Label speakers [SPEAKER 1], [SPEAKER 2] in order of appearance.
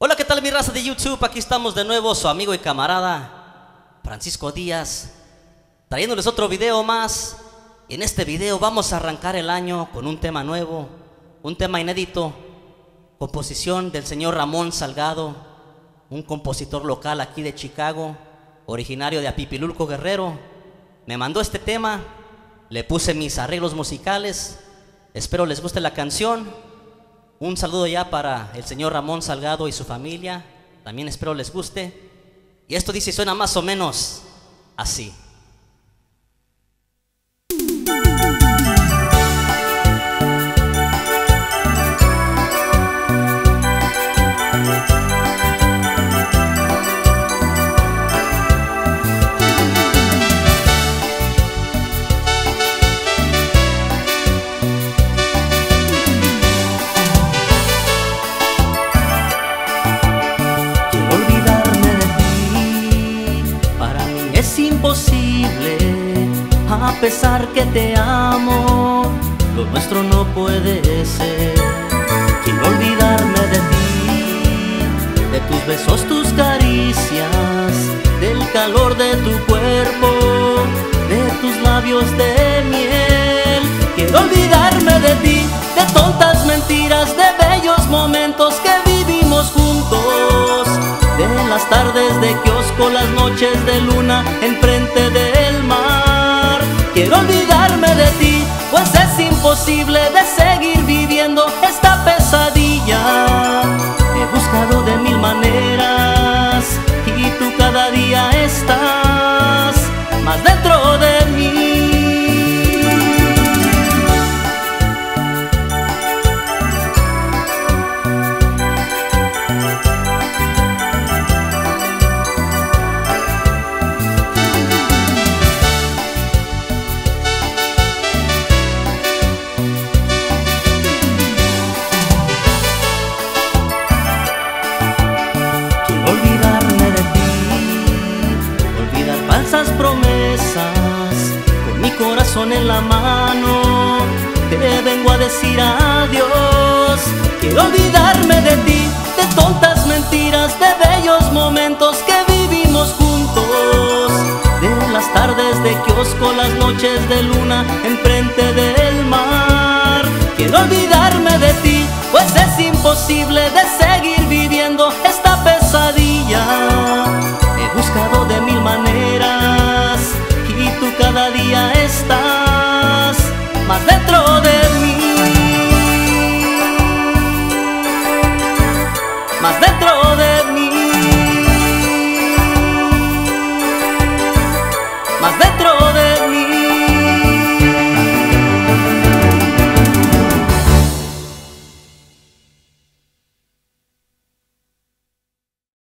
[SPEAKER 1] Hola, ¿qué tal mi raza de YouTube? Aquí estamos de nuevo, su amigo y camarada Francisco Díaz, trayéndoles otro video más. En este video vamos a arrancar el año con un tema nuevo, un tema inédito, composición del señor Ramón Salgado, un compositor local aquí de Chicago, originario de Apipilulco Guerrero. Me mandó este tema, le puse mis arreglos musicales, espero les guste la canción. Un saludo ya para el señor Ramón Salgado y su familia. También espero les guste. Y esto dice, suena más o menos así.
[SPEAKER 2] Imposible, a pesar que te amo, lo nuestro no puede ser. Quiero olvidarme de ti, de tus besos, tus caricias, del calor de tu cuerpo, de tus labios de miel. Quiero olvidarme de ti, de tontas mentiras, de bellos momentos que vivimos juntos, de las tardes de kiosco, las noches de luna enfrente del mar. Quiero olvidarme de ti, pues es imposible de seguir viviendo esta pesadilla. He buscado de mil maneras y tú cada día estás falsas promesas, con mi corazón en la mano, te vengo a decir adiós. Quiero olvidarme de ti, de tontas mentiras, de bellos momentos que vivimos juntos, de las tardes de kiosco, las noches de luna enfrente cada día estás más dentro de mí. Más dentro